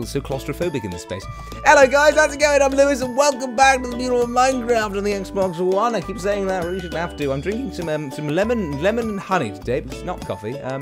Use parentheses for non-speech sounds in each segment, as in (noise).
feel so claustrophobic in this space. Hello guys, how's it going? I'm Lewis and welcome back to the beautiful Minecraft on the Xbox One. I keep saying that, I really shouldn't have to. I'm drinking some um, some lemon lemon and honey today, but it's not coffee. Um,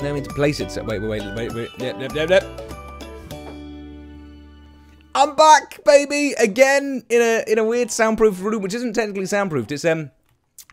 no, I mean to place it. So wait, wait, wait, wait, wait. Yep, yep, yep, yep. I'm back, baby, again in a in a weird soundproof room, which isn't technically soundproofed. It's um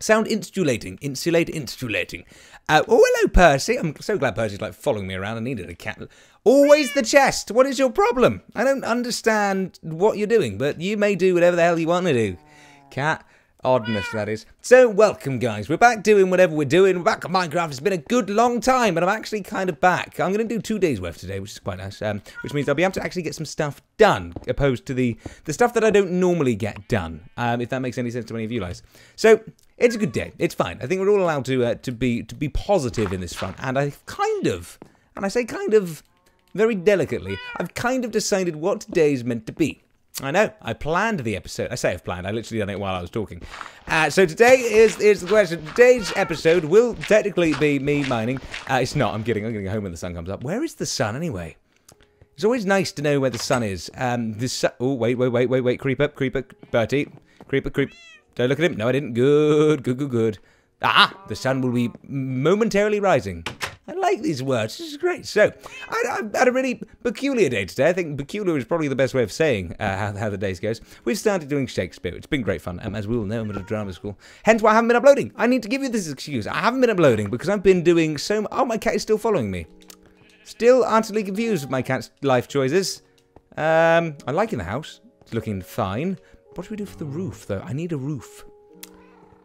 sound insulating, insulate insulating. Uh, oh, hello, Percy. I'm so glad Percy's like following me around. I needed a cat. Always the chest. What is your problem? I don't understand what you're doing, but you may do whatever the hell you want to do. Cat. Oddness, that is. So, welcome, guys. We're back doing whatever we're doing. We're back on Minecraft. It's been a good long time, and I'm actually kind of back. I'm going to do two days worth today, which is quite nice. Um, which means I'll be able to actually get some stuff done, opposed to the the stuff that I don't normally get done. Um, if that makes any sense to any of you guys. So, it's a good day. It's fine. I think we're all allowed to uh, to be to be positive in this front, and I kind of, and I say kind of, very delicately, I've kind of decided what today is meant to be. I know. I planned the episode. I say I've planned. I literally done it while I was talking. Uh, so today is is the question. Today's episode will technically be me mining. Uh, it's not. I'm kidding. I'm getting home when the sun comes up. Where is the sun anyway? It's always nice to know where the sun is. Um. Oh wait, wait, wait, wait, wait. Creep up, creep up, Bertie. Creep up, creep. Don't look at him. No, I didn't. Good, good, good, good. Ah, the sun will be momentarily rising. I like these words. This is great. So, I, I had a really peculiar day today. I think peculiar is probably the best way of saying uh, how, how the days goes. We've started doing Shakespeare. It's been great fun. Um, as we all know, I'm at a drama school. Hence why I haven't been uploading. I need to give you this excuse. I haven't been uploading because I've been doing so Oh, my cat is still following me. Still utterly confused with my cat's life choices. Um, I like in the house. It's looking fine. What do we do for the roof, though? I need a roof.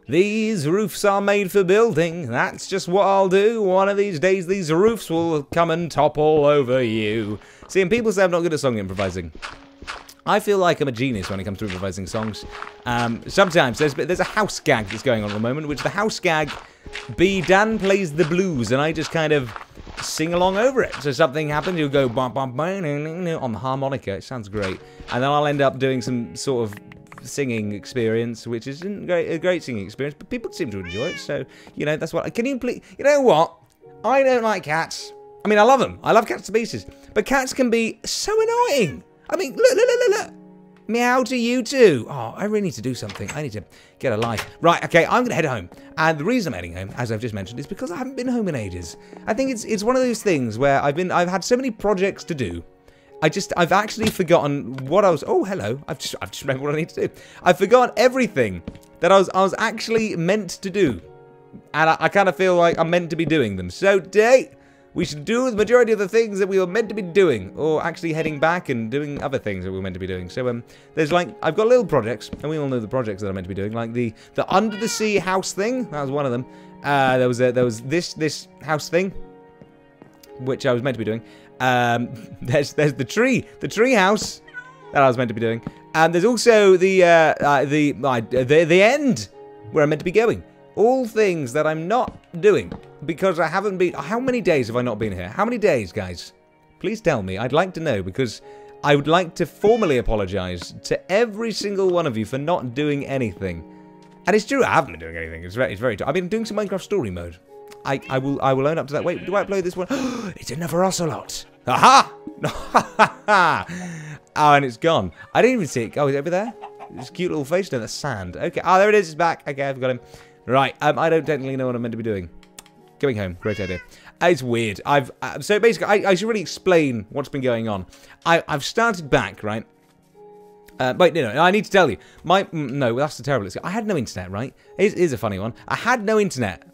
These roofs are made for building. That's just what I'll do. One of these days, these roofs will come and topple over you. See, and people say I'm not good at song improvising. I feel like I'm a genius when it comes to improvising songs. Um, sometimes there's there's a house gag that's going on at the moment, which the house gag, B Dan plays the blues, and I just kind of sing along over it. So something happens, you'll go bum, bum, bum, on the harmonica. It sounds great, and then I'll end up doing some sort of singing experience, which isn't great, a great singing experience, but people seem to enjoy it. So you know that's what. Can you please? You know what? I don't like cats. I mean, I love them. I love cats to pieces, but cats can be so annoying. I mean, look, look, look, look, look. Meow to you too. Oh, I really need to do something. I need to get a life. Right, okay, I'm going to head home. And the reason I'm heading home, as I've just mentioned, is because I haven't been home in ages. I think it's it's one of those things where I've been I've had so many projects to do. I just I've actually forgotten what I was Oh, hello. I've just I've just remembered what I need to do. I've forgotten everything that I was I was actually meant to do. And I, I kind of feel like I'm meant to be doing them. So today we should do the majority of the things that we were meant to be doing, or actually heading back and doing other things that we were meant to be doing. So um, there's like I've got little projects, and we all know the projects that I'm meant to be doing, like the the under the sea house thing. That was one of them. Uh, there was a, there was this this house thing, which I was meant to be doing. Um, (laughs) there's there's the tree, the tree house that I was meant to be doing, and there's also the uh, uh, the, uh, the the end where I'm meant to be going. All things that I'm not doing because I haven't been. How many days have I not been here? How many days, guys? Please tell me. I'd like to know because I would like to formally apologise to every single one of you for not doing anything. And it's true, I haven't been doing anything. It's very, it's very. True. I've been doing some Minecraft story mode. I, I will, I will own up to that. Wait, do I upload this one? (gasps) it's another ocelot. Aha! (laughs) oh, and it's gone. I didn't even see it. Oh, is it over there? A cute little face. No, that's sand. Okay. Oh, there it is. It's back. Okay, I've got him. Right. Um, I don't technically know what I'm meant to be doing. Going home. Great idea. It's weird. I've uh, so basically, I, I, should really explain what's been going on. I, I've started back, right? Uh, no, no, I need to tell you. My mm, no, that's the terrible. I had no internet, right? Here's, here's a funny one. I had no internet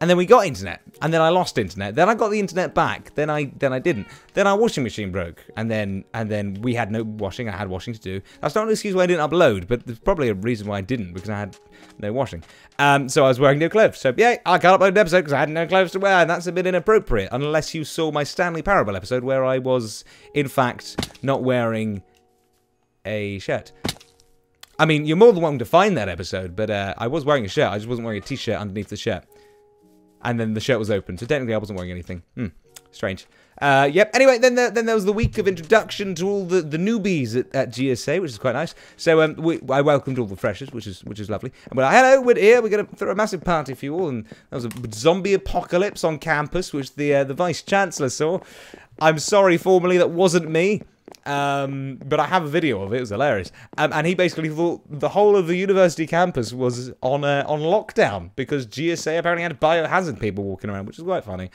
and then we got internet, and then I lost internet. Then I got the internet back. Then I then I didn't. Then our washing machine broke, and then and then we had no washing. I had washing to do. That's not an excuse why I didn't upload, but there's probably a reason why I didn't because I had no washing. Um, so I was wearing no clothes. So yeah, I can't upload an episode because I had no clothes to wear, and that's a bit inappropriate. Unless you saw my Stanley Parable episode where I was in fact not wearing a shirt. I mean, you're more than welcome to find that episode, but uh, I was wearing a shirt. I just wasn't wearing a t-shirt underneath the shirt and then the shirt was open. So technically I wasn't wearing anything. Hmm, strange. Uh, yep. Anyway, then there, then there was the week of introduction to all the, the newbies at, at GSA, which is quite nice. So um, we, I welcomed all the freshers, which is which is lovely. And we're like, hello, we're here. We're going to throw a massive party for you all. And there was a zombie apocalypse on campus, which the uh, the vice chancellor saw. I'm sorry, formally, that wasn't me. Um, but I have a video of it. It was hilarious. Um, and he basically thought the whole of the university campus was on uh, on lockdown because GSA apparently had biohazard people walking around, which is quite funny.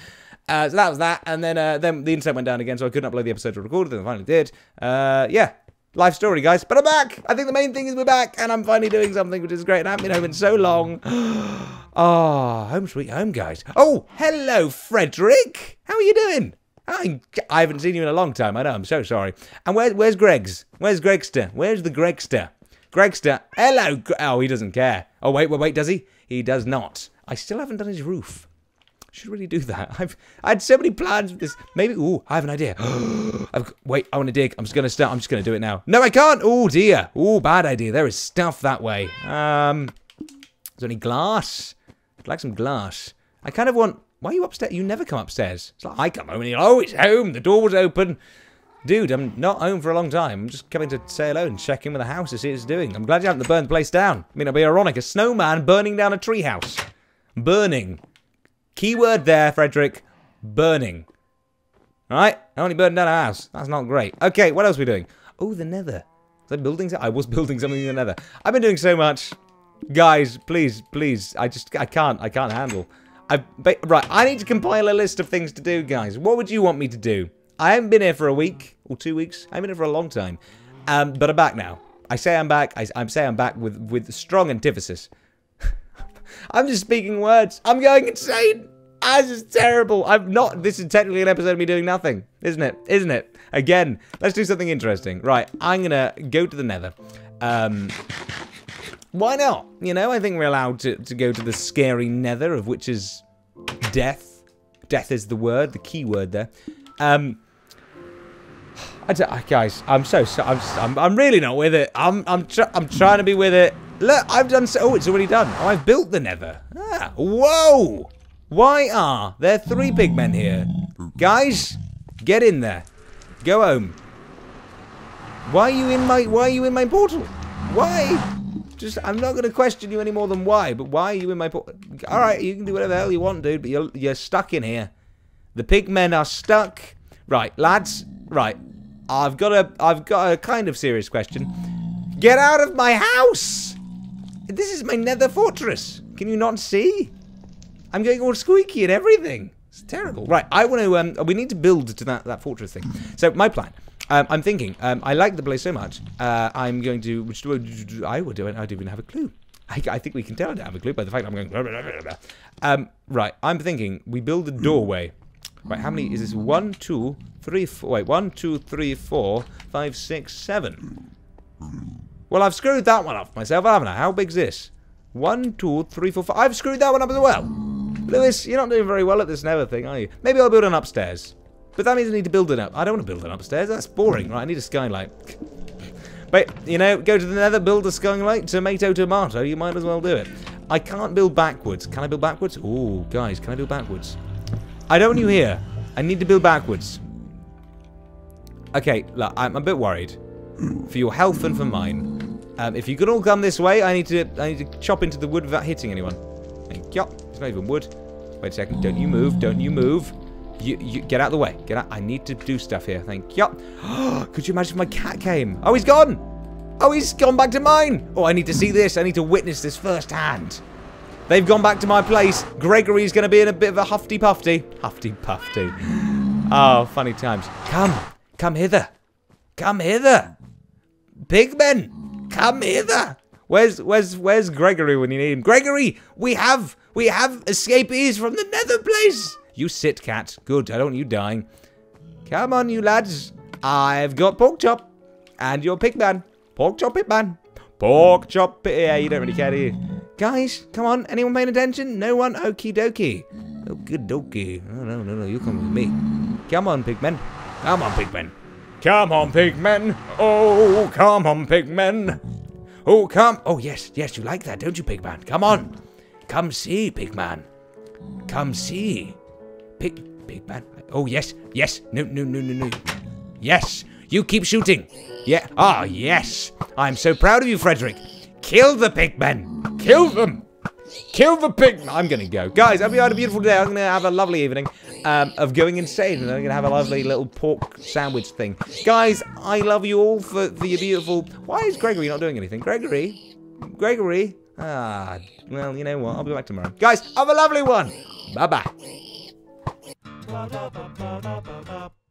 Uh, so that was that, and then uh, then the internet went down again, so I couldn't upload the episode to record it. And I finally did. Uh, yeah, life story, guys. But I'm back. I think the main thing is we're back, and I'm finally doing something which is great. And I haven't been home in so long. (gasps) Ah, oh, home sweet home, guys. Oh, hello, Frederick. How are you doing? I, I haven't seen you in a long time. I know. I'm so sorry. And where, where's Greg's? Where's Gregster? Where's the Gregster? Gregster. Hello. Oh, he doesn't care. Oh, wait, wait, wait. Does he? He does not. I still haven't done his roof. Should really do that. (laughs) I've I had so many plans for this. Maybe. Ooh, I have an idea. (gasps) I've, wait, I want to dig. I'm just gonna start. I'm just gonna do it now. No, I can't. Oh dear. Oh, bad idea. There is stuff that way. Um, is there any glass? I'd like some glass. I kind of want why are you upstairs? You never come upstairs. It's like I come home and you're, oh, it's home. The door was open. Dude, I'm not home for a long time. I'm just coming to say hello and check in with the house to see what it's doing. I'm glad you haven't burned the place down. I mean, it'd be ironic. A snowman burning down a treehouse. Burning. Keyword there, Frederick. Burning. Alright? I Only burned down a house. That's not great. Okay, what else are we doing? Oh, the nether. Was I building I was (laughs) building something in the nether. I've been doing so much. Guys, please, please. I just, I can't, I can't handle. I right, I need to compile a list of things to do, guys. What would you want me to do? I haven't been here for a week or two weeks. I've been here for a long time, um, but I'm back now. I say I'm back. I, I say I'm back with with strong antithesis. (laughs) I'm just speaking words. I'm going insane. Ah, this is terrible. I'm not. This is technically an episode of me doing nothing, isn't it? Isn't it? Again, let's do something interesting. Right, I'm gonna go to the Nether. Um, why not? You know, I think we're allowed to, to go to the scary nether, of which is death. Death is the word, the key word there. Um, I don't, guys, I'm so, so I'm, I'm, I'm really not with it. I'm, I'm, tr I'm trying to be with it. Look, I've done so. Oh, it's already done. Oh, I've built the nether. Ah, whoa! Why are there three big men here? Guys, get in there. Go home. Why are you in my? Why are you in my portal? Why? Just, I'm not going to question you any more than why, but why are you in my... Alright, you can do whatever the hell you want, dude, but you're, you're stuck in here. The pigmen are stuck. Right, lads, right. I've got a, I've got a kind of serious question. Get out of my house! This is my nether fortress. Can you not see? I'm getting all squeaky and everything. It's terrible. Right, I want to, um, we need to build to that, that fortress thing. So, my plan. Um, I'm thinking, um, I like the place so much, uh, I'm going to, which I, would do it, I don't even have a clue. I, I, think we can tell I don't have a clue by the fact I'm going, blah, blah, blah, um, right, I'm thinking, we build a doorway. Right, how many is this? One, two, three, four, wait, one, two, three, four, five, six, seven. Well, I've screwed that one up myself, haven't I? How big's this? One, two, three, four, five. I've screwed that one up as well. Lewis, you're not doing very well at this nether thing, are you? Maybe I'll build an upstairs. But that means I need to build it up. I don't want to build it upstairs. That's boring, right? I need a skylight. But, you know, go to the nether, build a skylight, tomato, tomato. You might as well do it. I can't build backwards. Can I build backwards? Oh, guys, can I build backwards? I don't want you here. I need to build backwards. Okay, look, I'm a bit worried. For your health and for mine. Um, if you could all come this way, I need to I need to chop into the wood without hitting anyone. Thank you. It's not even wood. Wait a second. Don't you move. Don't you move. You, you, get out of the way. Get out. I need to do stuff here. Thank you. (gasps) Could you imagine if my cat came? Oh, he's gone. Oh, he's gone back to mine. Oh, I need to see this. I need to witness this firsthand. They've gone back to my place. Gregory's going to be in a bit of a huffy puffy. Huffy puffy. (gasps) Oh, funny times. Come. Come hither. Come hither. Pigmen. Come hither. Where's where's where's Gregory when you need him? Gregory, we have we have escapees from the Nether place. You sit, cat. Good, I don't want you dying. Come on, you lads. I've got pork chop. And your pigman. Pork chop pigman. Pork chop Yeah, you don't really care, do you? Guys, come on. Anyone paying attention? No one? Okie dokie. Oh, Okie dokie. Oh, no, no, no. You come with me. Come on, pigmen. Come on, pigmen. Come on, pigmen. Oh, come on, pigmen. Oh, come. Oh, yes, yes, you like that, don't you, pigman? Come on. Come see, pigman. Come see. Pig, pig man. Oh, yes, yes. No, no, no, no, no. Yes, you keep shooting. Yeah. Ah, yes. I'm so proud of you, Frederick. Kill the pigmen. Kill them. Kill the pig. I'm going to go. Guys, I hope you had a beautiful day. I'm going to have a lovely evening um, of going insane. And I'm going to have a lovely little pork sandwich thing. Guys, I love you all for, for your beautiful... Why is Gregory not doing anything? Gregory? Gregory? Ah, well, you know what? I'll be back tomorrow. Guys, have a lovely one. Bye-bye ba ba ba ba ba ba